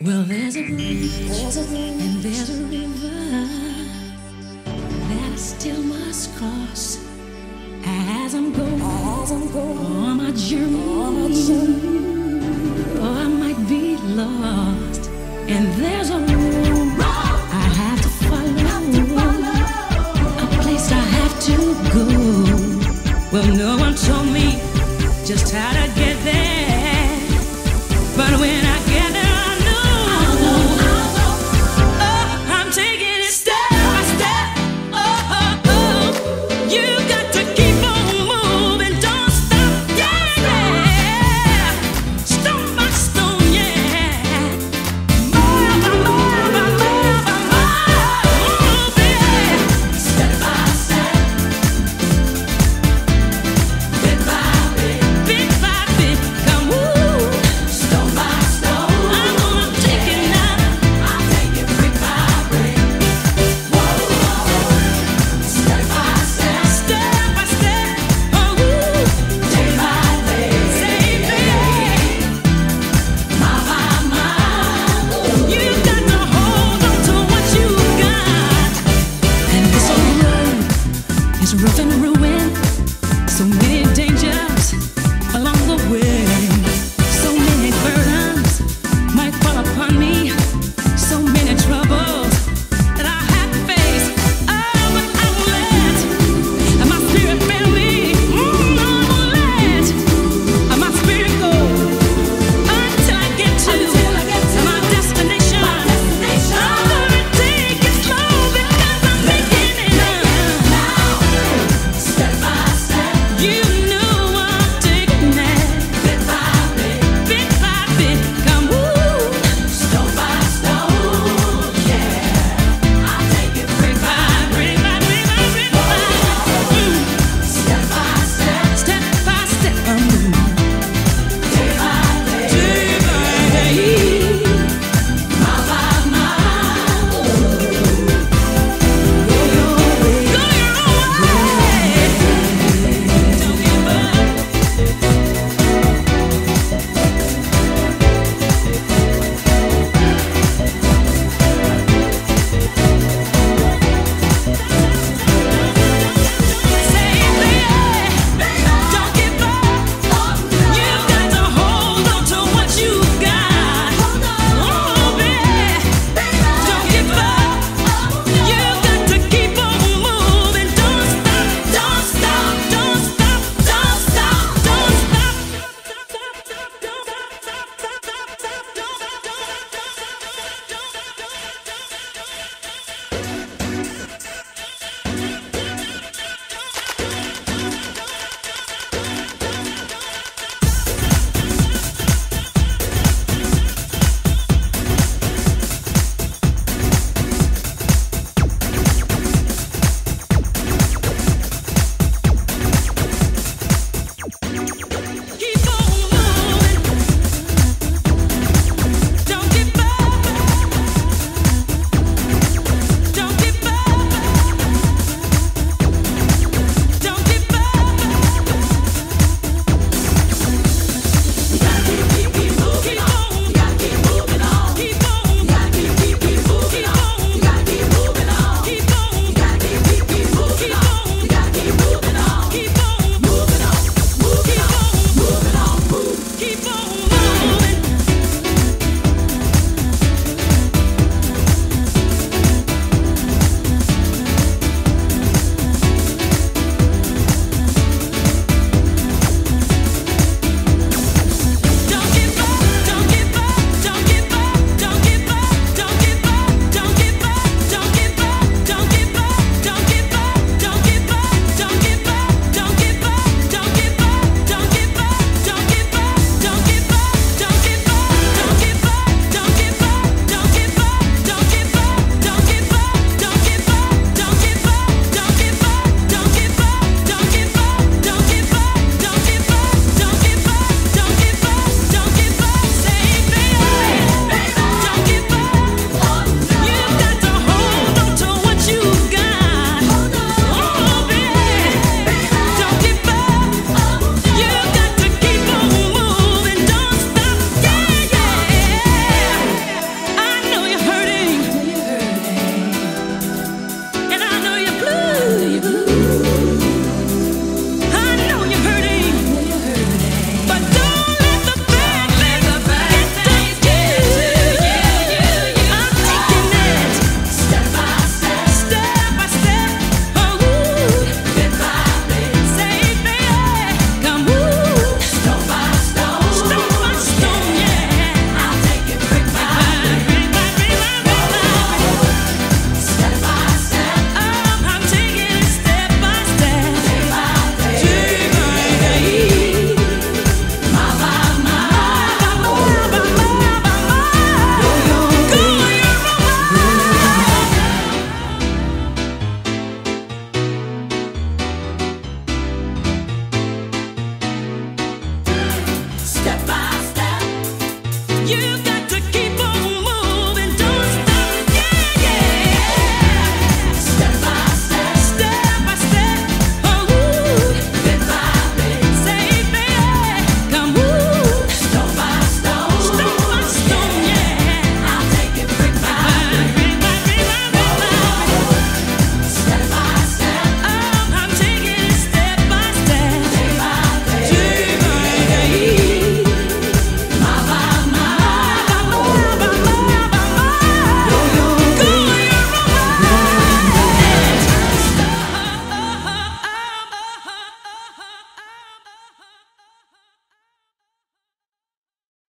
Well, there's a bridge, and there's a river that I still must cross as I'm going, on my journey. On my journey. Oh, I might be lost, and there's a road I have to follow, a place I have to go. Well, no one told me just how to get.